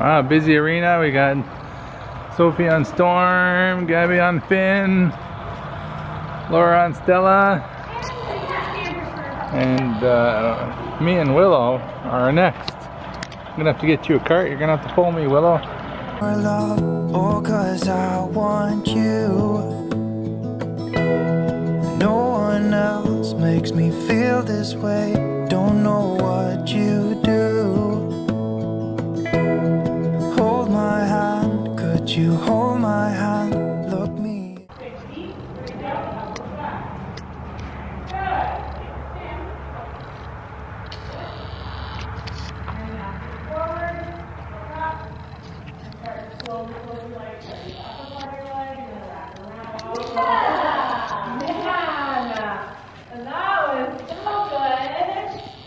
Wow, busy arena. We got Sophie on Storm, Gabby on Finn, Laura on Stella, and uh, me and Willow are next. I'm gonna have to get you a cart. You're gonna have to pull me, Willow. for love or cause I want you. No one else makes me feel this way. Don't know what you do. You hold my hand? Look me.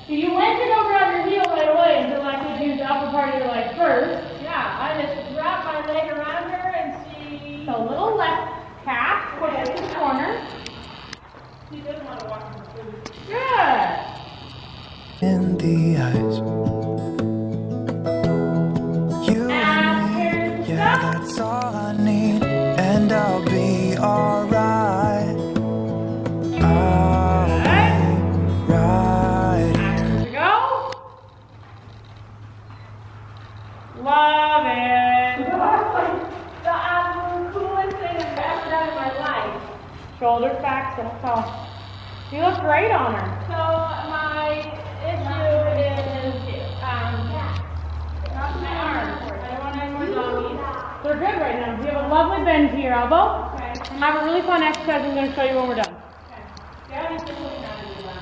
So you went to go grab your heel right away until I could use the upper part of your leg first. Yeah, I just wrap my leg around her and she. So little left calf, push it to the corner. She doesn't want to walk in the food. Good. in the eyes. You and me, yeah, that's all I need, and I'll be alright. I'll be right here. Here we go. Love it. the absolute coolest thing I've ever done in my life. Shoulders back, sit up tall. You look great on her. So my issue is um, not my arms. I don't want any more doggies. They're good right now. You have a lovely bend to your elbow. Okay. And I have a really fun exercise I'm going to show you when we're done. Okay. Gabby's just looking at me now.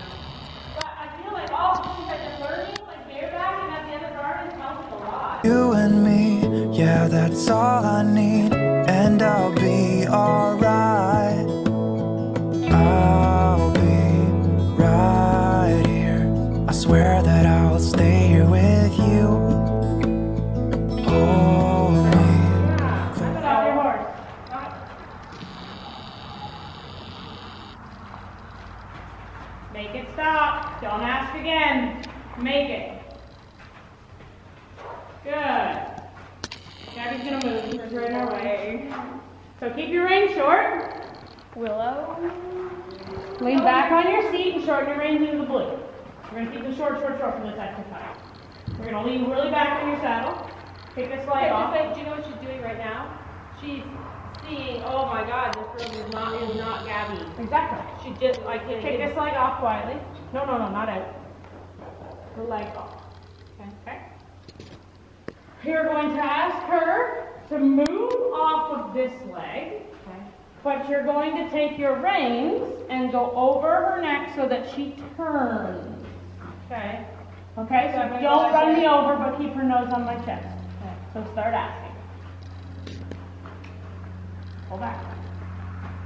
But I feel like all the things I've learning, like bareback and at the end of garden, helps a lot. You and me, yeah, that's all I need, We're in our way. So keep your reins short. Willow. Lean back on your seat and shorten your reins into the blue. We're gonna keep the short, short, short for this exercise. We're gonna lean really back on your saddle. Take this leg Okay, off. wait, do you know what she's doing right now? She's seeing, oh my god, this girl is not, is not Gabby. Exactly. She just, I can't Take this leg off quietly. No, no, no, not out. The leg off. Okay. okay. You're going to ask her to move off of this leg. Okay. But you're going to take your reins and go over her neck so that she turns. Okay. Okay, So so don't run me over, but keep her nose on my chest. Okay, so start asking. Pull back.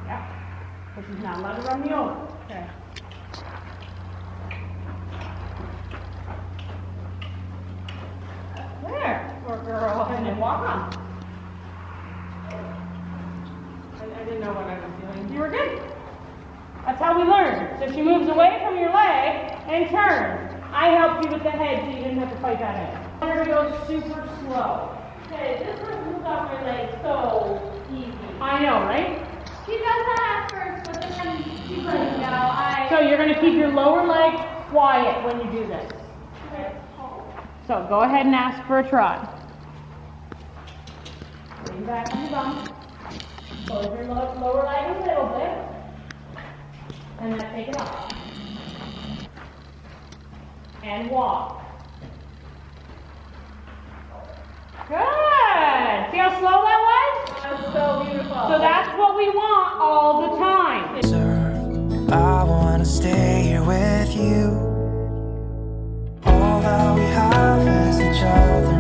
Yeah. So she's not allowed to run me over. Okay. There. Poor girl. And then walk on. I, I didn't know what I was doing. You were good. That's how So she moves away from your leg and turns. I helped you with the head so you didn't have to fight that head. Want going to go super slow. Okay, this one moves off my leg so easy. I know, right? She does that at first, but then she's like, no, I. So you're going to keep your lower leg quiet when you do this. Okay. So go ahead and ask for a trot. Lean back on the bum. Close your lo- lower leg a little bit. And then take it off. And walk. Good. See how slow that was? That was so beautiful. So that's what we want all the time. Sir, I wanna stay here with you. All that we have is each other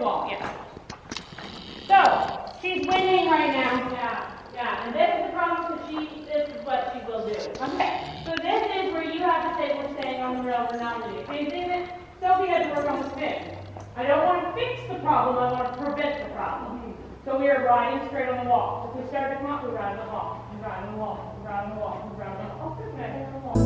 wall. Yes. So, she's winning right now. Yeah. Yeah. And this is the problem because she, this is what she will do. Okay. So this is where you have to say we're staying on the rail, we're not moving. Same thing that Sophie had to work on the spin. I don't want to fix the problem, I want to prevent the problem. So we are riding straight on the wall. If we start to come up, we ride on the wall. We ride on the wall. We ride on the wall. We ride on the wall. Oh, okay. On the wall.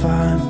You.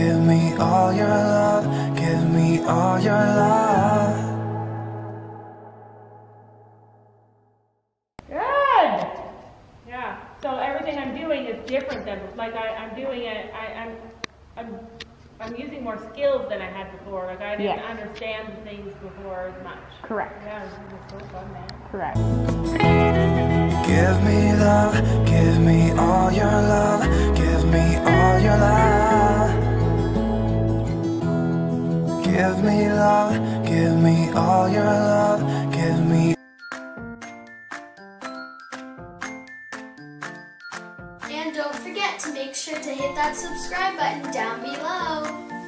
Give me all your love, give me all your love. Good. Yeah. So everything I'm doing is different than like I, I'm doing it. I, I'm I'm I'm using more skills than I had before. Like I didn't Yes. understand things before as much. Correct. Yeah, this is so fun, man. Correct. Give me love, give me all your love, give me all your love. Give me love, give me all your love, give me And don't forget to make sure to hit that subscribe button down below.